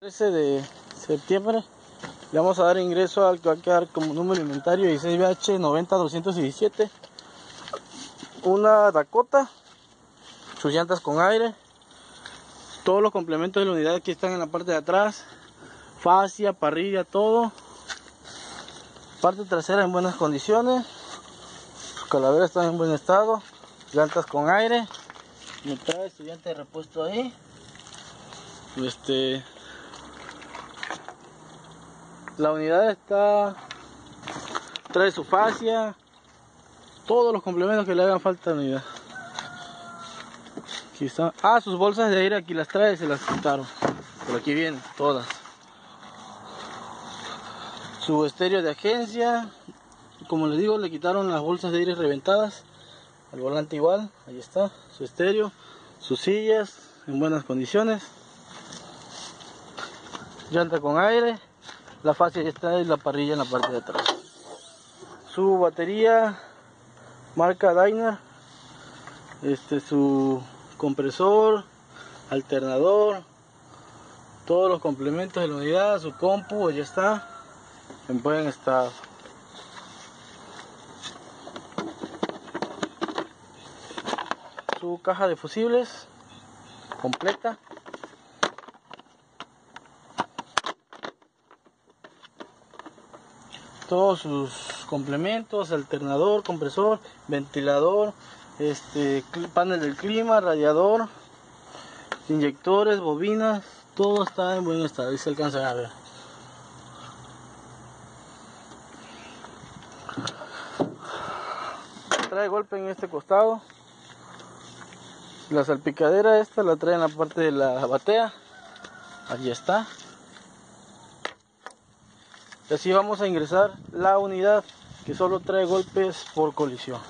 13 de septiembre le vamos a dar ingreso al que va a quedar como número inventario 16BH 90217 una Dakota sus llantas con aire todos los complementos de la unidad aquí están en la parte de atrás fascia, parrilla, todo. Parte trasera en buenas condiciones sus calaveras están en buen estado llantas con aire me trae su llanta de repuesto ahí. Este la unidad está trae su fascia todos los complementos que le hagan falta a la unidad. Aquí está. Ah sus bolsas de aire aquí las trae se las quitaron. Por aquí vienen todas. Su estéreo de agencia como les digo le quitaron las bolsas de aire reventadas. El volante igual ahí está. Su estéreo sus sillas en buenas condiciones. Llanta con aire la fascia ya está y la parrilla en la parte de atrás. Su batería marca Dyner este su compresor alternador todos los complementos de la unidad su compu ya está en buen estado. Su caja de fusibles completa todos sus complementos, alternador, compresor, ventilador, este panel del clima, radiador, inyectores, bobinas, todo está en buen estado, ahí se alcanza a ver. Trae golpe en este costado. La salpicadera esta la trae en la parte de la batea. Allí está. Y así vamos a ingresar la unidad que solo trae golpes por colisión.